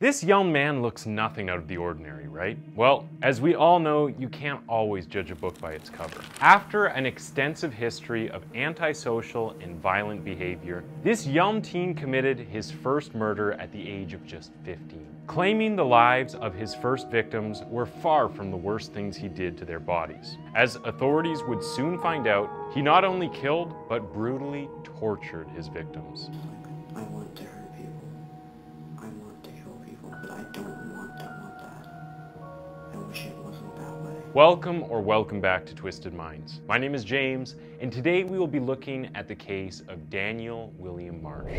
This young man looks nothing out of the ordinary, right? Well, as we all know, you can't always judge a book by its cover. After an extensive history of antisocial and violent behavior, this young teen committed his first murder at the age of just 15, claiming the lives of his first victims were far from the worst things he did to their bodies. As authorities would soon find out, he not only killed, but brutally tortured his victims. I Welcome or welcome back to Twisted Minds. My name is James, and today we will be looking at the case of Daniel William Marsh.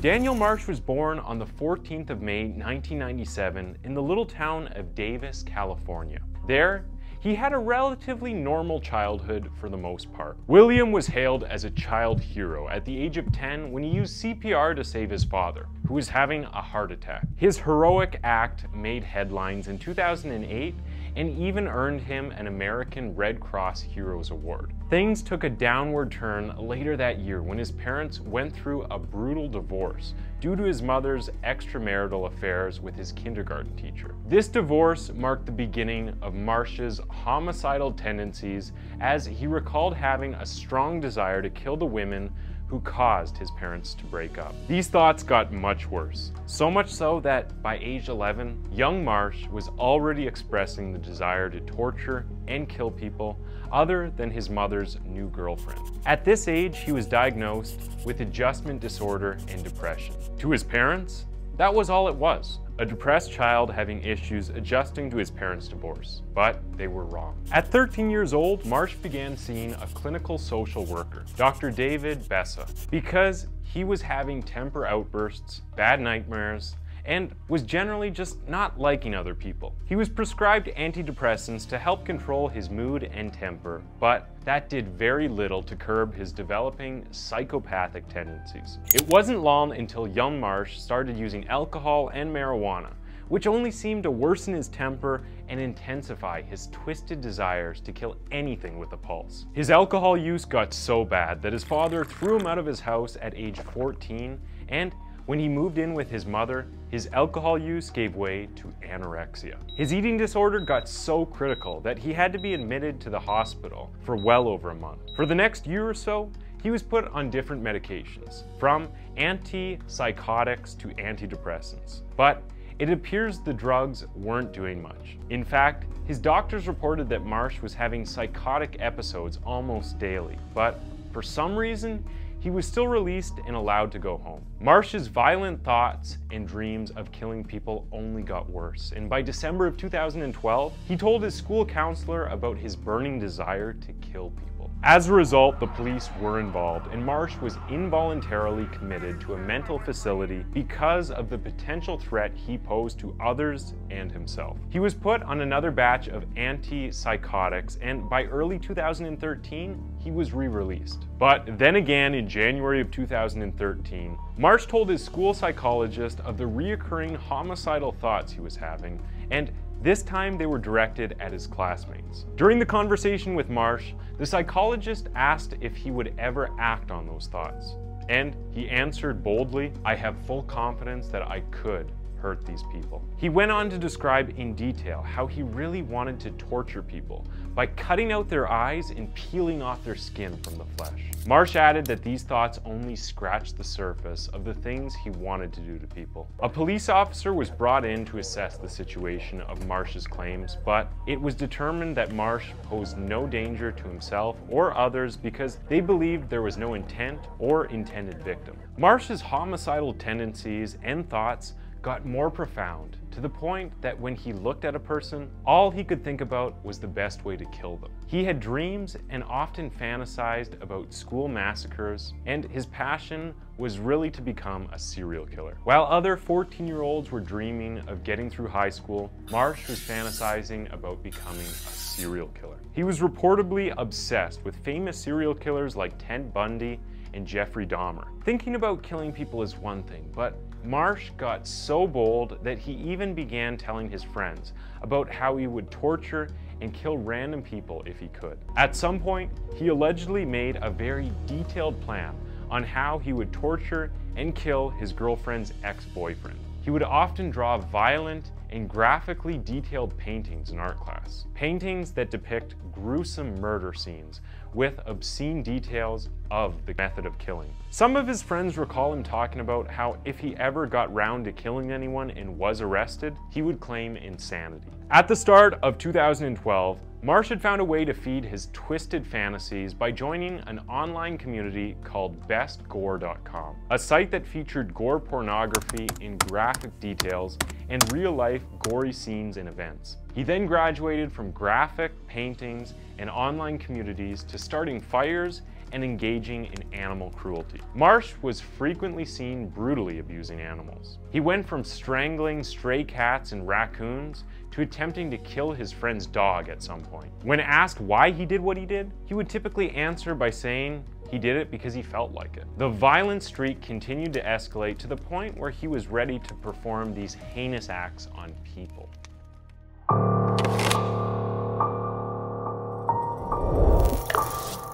Daniel Marsh was born on the 14th of May 1997 in the little town of Davis, California. There, he had a relatively normal childhood for the most part. William was hailed as a child hero at the age of 10 when he used CPR to save his father, who was having a heart attack. His heroic act made headlines in 2008 and even earned him an American Red Cross Heroes Award. Things took a downward turn later that year when his parents went through a brutal divorce due to his mother's extramarital affairs with his kindergarten teacher. This divorce marked the beginning of Marsh's homicidal tendencies as he recalled having a strong desire to kill the women who caused his parents to break up. These thoughts got much worse, so much so that by age 11, young Marsh was already expressing the desire to torture and kill people other than his mother's new girlfriend. At this age, he was diagnosed with adjustment disorder and depression. To his parents, that was all it was a depressed child having issues adjusting to his parents' divorce. But they were wrong. At 13 years old, Marsh began seeing a clinical social worker, Dr. David Bessa, because he was having temper outbursts, bad nightmares, and was generally just not liking other people. He was prescribed antidepressants to help control his mood and temper, but that did very little to curb his developing psychopathic tendencies. It wasn't long until young Marsh started using alcohol and marijuana, which only seemed to worsen his temper and intensify his twisted desires to kill anything with a pulse. His alcohol use got so bad that his father threw him out of his house at age 14 and when he moved in with his mother, his alcohol use gave way to anorexia. His eating disorder got so critical that he had to be admitted to the hospital for well over a month. For the next year or so, he was put on different medications, from antipsychotics to antidepressants. But it appears the drugs weren't doing much. In fact, his doctors reported that Marsh was having psychotic episodes almost daily, but for some reason, he was still released and allowed to go home. Marsh's violent thoughts and dreams of killing people only got worse, and by December of 2012, he told his school counselor about his burning desire to kill people. As a result, the police were involved, and Marsh was involuntarily committed to a mental facility because of the potential threat he posed to others and himself. He was put on another batch of antipsychotics, and by early 2013, he was re-released. But then again, in January of 2013, Marsh told his school psychologist of the reoccurring homicidal thoughts he was having, and this time they were directed at his classmates. During the conversation with Marsh, the psychologist asked if he would ever act on those thoughts. And he answered boldly, I have full confidence that I could hurt these people. He went on to describe in detail how he really wanted to torture people by cutting out their eyes and peeling off their skin from the flesh. Marsh added that these thoughts only scratched the surface of the things he wanted to do to people. A police officer was brought in to assess the situation of Marsh's claims, but it was determined that Marsh posed no danger to himself or others because they believed there was no intent or intended victim. Marsh's homicidal tendencies and thoughts got more profound to the point that when he looked at a person, all he could think about was the best way to kill them. He had dreams and often fantasized about school massacres, and his passion was really to become a serial killer. While other 14 year olds were dreaming of getting through high school, Marsh was fantasizing about becoming a serial killer. He was reportedly obsessed with famous serial killers like Ted Bundy and Jeffrey Dahmer. Thinking about killing people is one thing, but Marsh got so bold that he even began telling his friends about how he would torture and kill random people if he could. At some point, he allegedly made a very detailed plan on how he would torture and kill his girlfriend's ex-boyfriend. He would often draw violent and graphically detailed paintings in art class. Paintings that depict gruesome murder scenes with obscene details of the method of killing. Some of his friends recall him talking about how if he ever got round to killing anyone and was arrested, he would claim insanity. At the start of 2012, Marsh had found a way to feed his twisted fantasies by joining an online community called bestgore.com, a site that featured gore pornography in graphic details and real-life gory scenes and events. He then graduated from graphic, paintings, and online communities to starting fires and engaging in animal cruelty. Marsh was frequently seen brutally abusing animals. He went from strangling stray cats and raccoons to attempting to kill his friend's dog at some point. When asked why he did what he did, he would typically answer by saying he did it because he felt like it. The violent streak continued to escalate to the point where he was ready to perform these heinous acts on people.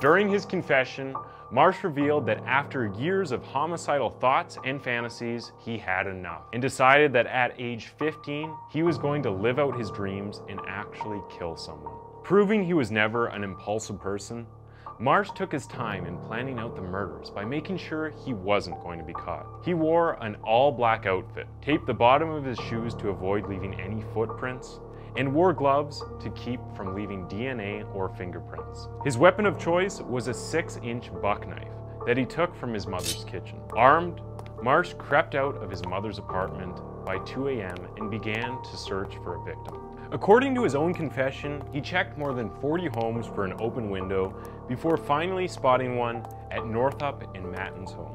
During his confession, Marsh revealed that after years of homicidal thoughts and fantasies, he had enough and decided that at age 15, he was going to live out his dreams and actually kill someone. Proving he was never an impulsive person, Marsh took his time in planning out the murders by making sure he wasn't going to be caught. He wore an all-black outfit, taped the bottom of his shoes to avoid leaving any footprints, and wore gloves to keep from leaving DNA or fingerprints. His weapon of choice was a 6-inch buck knife that he took from his mother's kitchen. Armed, Marsh crept out of his mother's apartment by 2 a.m. and began to search for a victim. According to his own confession, he checked more than 40 homes for an open window before finally spotting one at Northup and Matten's home,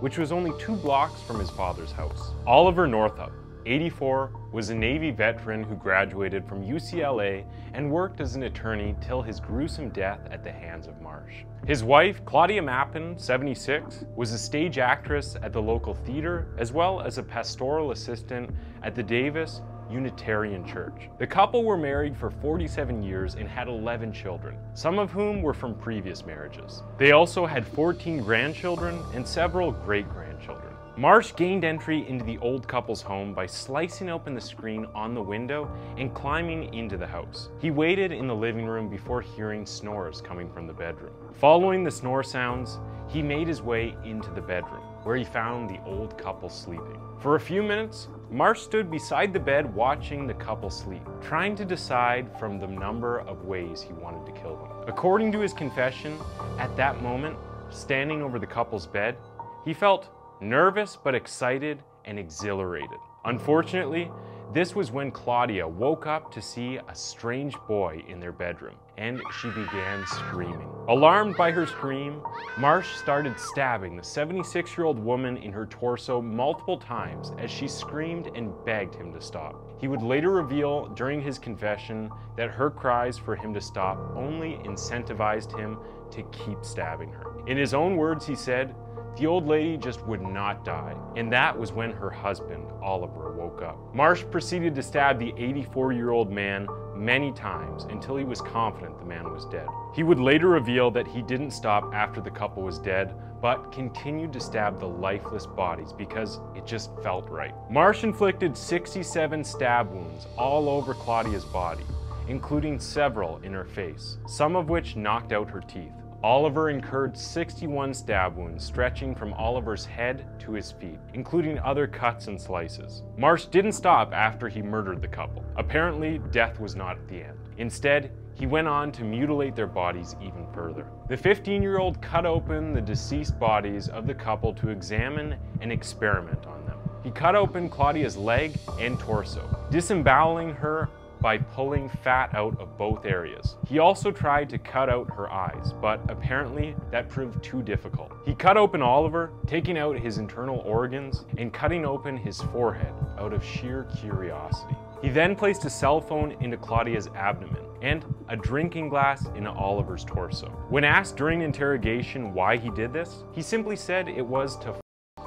which was only two blocks from his father's house. Oliver Northup 84, was a Navy veteran who graduated from UCLA and worked as an attorney till his gruesome death at the hands of Marsh. His wife, Claudia Maupin, 76, was a stage actress at the local theater as well as a pastoral assistant at the Davis Unitarian Church. The couple were married for 47 years and had 11 children, some of whom were from previous marriages. They also had 14 grandchildren and several great-grandchildren. Marsh gained entry into the old couple's home by slicing open the screen on the window and climbing into the house. He waited in the living room before hearing snores coming from the bedroom. Following the snore sounds, he made his way into the bedroom, where he found the old couple sleeping. For a few minutes, Marsh stood beside the bed watching the couple sleep, trying to decide from the number of ways he wanted to kill them. According to his confession, at that moment, standing over the couple's bed, he felt nervous but excited and exhilarated. Unfortunately, this was when Claudia woke up to see a strange boy in their bedroom, and she began screaming. Alarmed by her scream, Marsh started stabbing the 76-year-old woman in her torso multiple times as she screamed and begged him to stop. He would later reveal during his confession that her cries for him to stop only incentivized him to keep stabbing her. In his own words, he said, the old lady just would not die, and that was when her husband, Oliver, woke up. Marsh proceeded to stab the 84-year-old man many times until he was confident the man was dead. He would later reveal that he didn't stop after the couple was dead, but continued to stab the lifeless bodies because it just felt right. Marsh inflicted 67 stab wounds all over Claudia's body, including several in her face, some of which knocked out her teeth. Oliver incurred 61 stab wounds stretching from Oliver's head to his feet, including other cuts and slices. Marsh didn't stop after he murdered the couple. Apparently, death was not at the end. Instead, he went on to mutilate their bodies even further. The 15-year-old cut open the deceased bodies of the couple to examine and experiment on them. He cut open Claudia's leg and torso, disemboweling her by pulling fat out of both areas. He also tried to cut out her eyes, but apparently that proved too difficult. He cut open Oliver, taking out his internal organs and cutting open his forehead out of sheer curiosity. He then placed a cell phone into Claudia's abdomen and a drinking glass into Oliver's torso. When asked during interrogation why he did this, he simply said it was to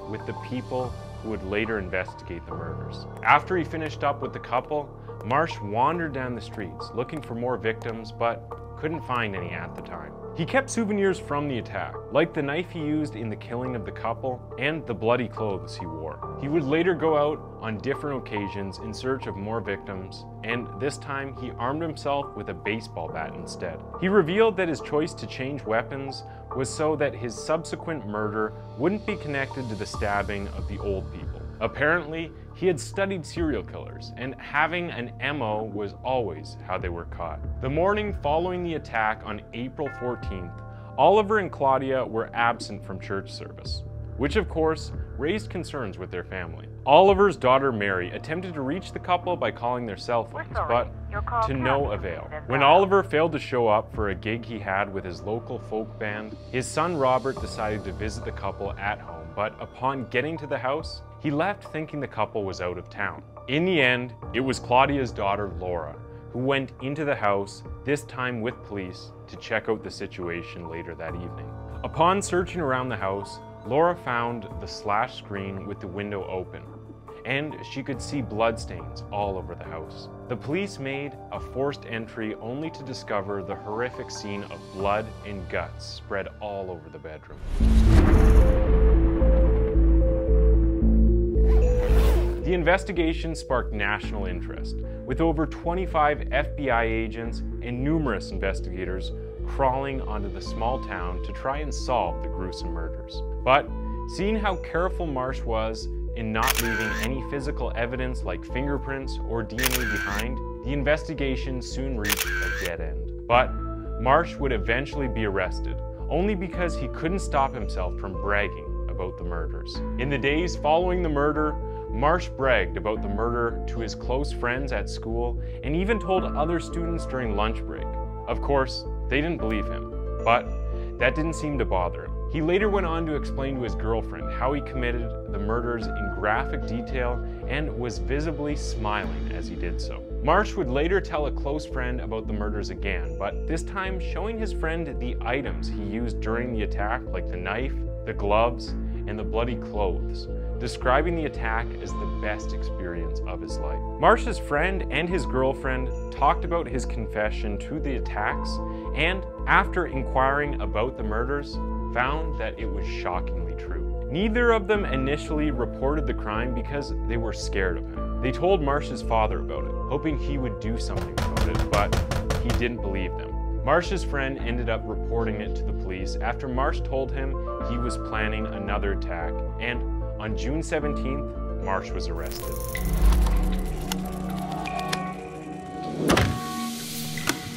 with the people who would later investigate the murders. After he finished up with the couple, Marsh wandered down the streets looking for more victims, but couldn't find any at the time. He kept souvenirs from the attack, like the knife he used in the killing of the couple and the bloody clothes he wore. He would later go out on different occasions in search of more victims, and this time he armed himself with a baseball bat instead. He revealed that his choice to change weapons was so that his subsequent murder wouldn't be connected to the stabbing of the old people. Apparently, he had studied serial killers, and having an MO was always how they were caught. The morning following the attack on April 14th, Oliver and Claudia were absent from church service, which of course raised concerns with their family. Oliver's daughter Mary attempted to reach the couple by calling their cell phones, but to no avail. When Oliver failed to show up for a gig he had with his local folk band, his son Robert decided to visit the couple at home, but upon getting to the house, he left thinking the couple was out of town. In the end, it was Claudia's daughter, Laura, who went into the house, this time with police, to check out the situation later that evening. Upon searching around the house, Laura found the slash screen with the window open, and she could see bloodstains all over the house. The police made a forced entry only to discover the horrific scene of blood and guts spread all over the bedroom. The investigation sparked national interest, with over 25 FBI agents and numerous investigators crawling onto the small town to try and solve the gruesome murders. But seeing how careful Marsh was in not leaving any physical evidence like fingerprints or DNA behind, the investigation soon reached a dead end. But Marsh would eventually be arrested, only because he couldn't stop himself from bragging about the murders. In the days following the murder, Marsh bragged about the murder to his close friends at school and even told other students during lunch break. Of course, they didn't believe him, but that didn't seem to bother him. He later went on to explain to his girlfriend how he committed the murders in graphic detail and was visibly smiling as he did so. Marsh would later tell a close friend about the murders again, but this time showing his friend the items he used during the attack, like the knife, the gloves, and the bloody clothes, describing the attack as the best experience of his life. Marsh's friend and his girlfriend talked about his confession to the attacks, and after inquiring about the murders, found that it was shockingly true. Neither of them initially reported the crime because they were scared of him. They told Marsh's father about it, hoping he would do something about it, but he didn't believe them. Marsh's friend ended up reporting it to the police after Marsh told him he was planning another attack, and on June 17th, Marsh was arrested.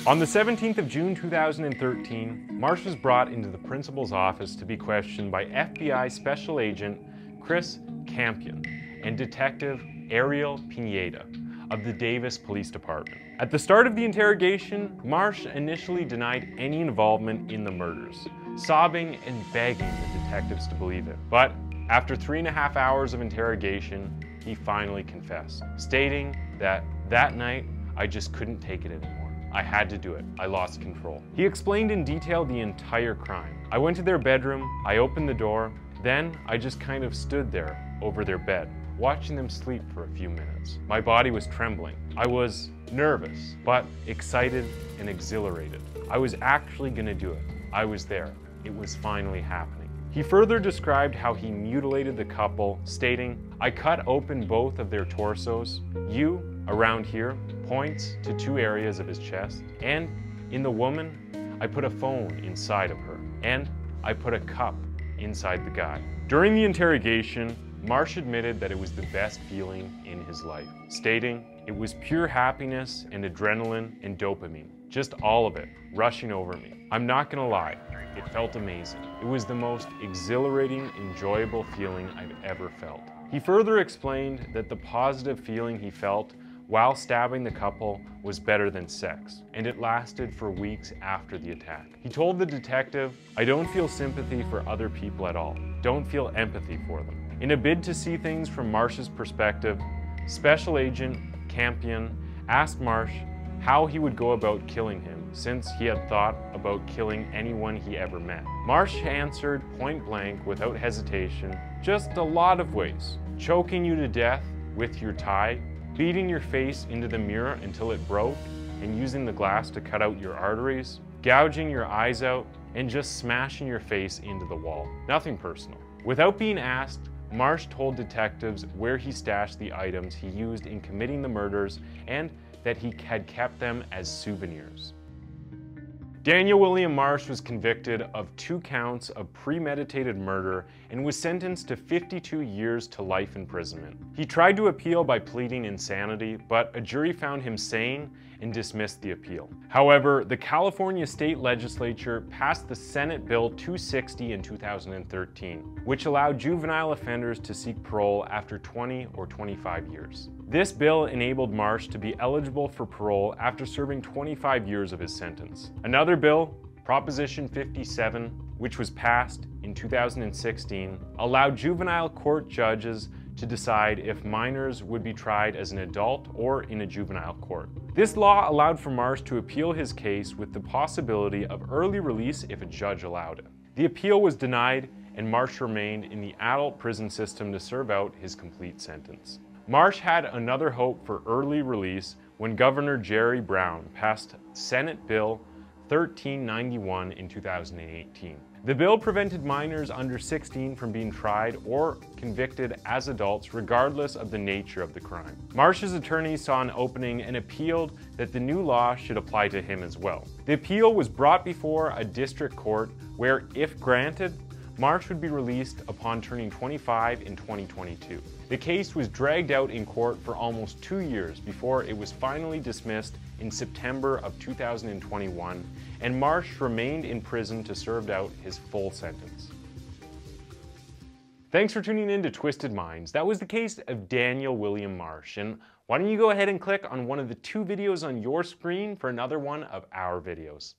On the 17th of June 2013, Marsh was brought into the principal's office to be questioned by FBI Special Agent Chris Campion and Detective Ariel Pineda of the Davis Police Department. At the start of the interrogation, Marsh initially denied any involvement in the murders, sobbing and begging the detectives to believe him. But after three and a half hours of interrogation, he finally confessed, stating that that night I just couldn't take it anymore. I had to do it. I lost control. He explained in detail the entire crime. I went to their bedroom, I opened the door, then I just kind of stood there over their bed, watching them sleep for a few minutes. My body was trembling. I was nervous, but excited and exhilarated. I was actually gonna do it. I was there. It was finally happening. He further described how he mutilated the couple, stating, I cut open both of their torsos. You, around here, points to two areas of his chest. And in the woman, I put a phone inside of her. And I put a cup inside the guy. During the interrogation, Marsh admitted that it was the best feeling in his life, stating, It was pure happiness and adrenaline and dopamine, just all of it, rushing over me. I'm not gonna lie, it felt amazing. It was the most exhilarating, enjoyable feeling I've ever felt. He further explained that the positive feeling he felt while stabbing the couple was better than sex, and it lasted for weeks after the attack. He told the detective, I don't feel sympathy for other people at all. Don't feel empathy for them. In a bid to see things from Marsh's perspective, Special Agent Campion asked Marsh how he would go about killing him since he had thought about killing anyone he ever met. Marsh answered point blank without hesitation, just a lot of ways. Choking you to death with your tie, beating your face into the mirror until it broke, and using the glass to cut out your arteries, gouging your eyes out, and just smashing your face into the wall. Nothing personal. Without being asked, Marsh told detectives where he stashed the items he used in committing the murders and that he had kept them as souvenirs. Daniel William Marsh was convicted of two counts of premeditated murder and was sentenced to 52 years to life imprisonment. He tried to appeal by pleading insanity, but a jury found him sane and dismissed the appeal. However, the California state legislature passed the Senate Bill 260 in 2013, which allowed juvenile offenders to seek parole after 20 or 25 years. This bill enabled Marsh to be eligible for parole after serving 25 years of his sentence. Another bill, Proposition 57, which was passed in 2016, allowed juvenile court judges to decide if minors would be tried as an adult or in a juvenile court. This law allowed for Marsh to appeal his case with the possibility of early release if a judge allowed it. The appeal was denied and Marsh remained in the adult prison system to serve out his complete sentence. Marsh had another hope for early release when Governor Jerry Brown passed Senate Bill 1391 in 2018. The bill prevented minors under 16 from being tried or convicted as adults regardless of the nature of the crime. Marsh's attorney saw an opening and appealed that the new law should apply to him as well. The appeal was brought before a district court where, if granted, Marsh would be released upon turning 25 in 2022. The case was dragged out in court for almost two years before it was finally dismissed in September of 2021, and Marsh remained in prison to serve out his full sentence. Thanks for tuning in to Twisted Minds. That was the case of Daniel William Marsh, and why don't you go ahead and click on one of the two videos on your screen for another one of our videos.